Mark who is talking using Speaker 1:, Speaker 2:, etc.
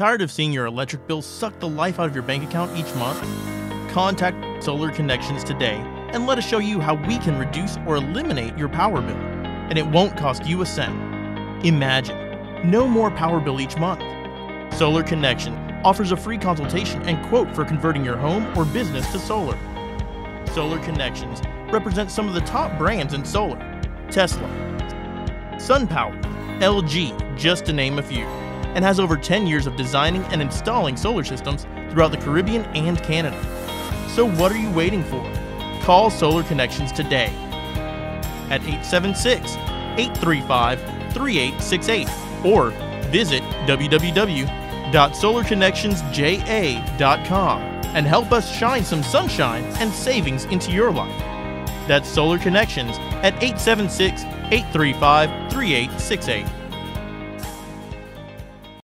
Speaker 1: Tired of seeing your electric bill suck the life out of your bank account each month? Contact Solar Connections today and let us show you how we can reduce or eliminate your power bill. And it won't cost you a cent. Imagine, no more power bill each month. Solar Connection offers a free consultation and quote for converting your home or business to solar. Solar Connections represents some of the top brands in solar Tesla, SunPower, LG, just to name a few, and has over 10 years of designing and installing solar systems throughout the Caribbean and Canada. So, what are you waiting for? Call Solar Connections today at 876 835 3868 or visit www.solarconnectionsja.com and help us shine some sunshine and savings into your life. That's Solar Connections at 876 835 3868.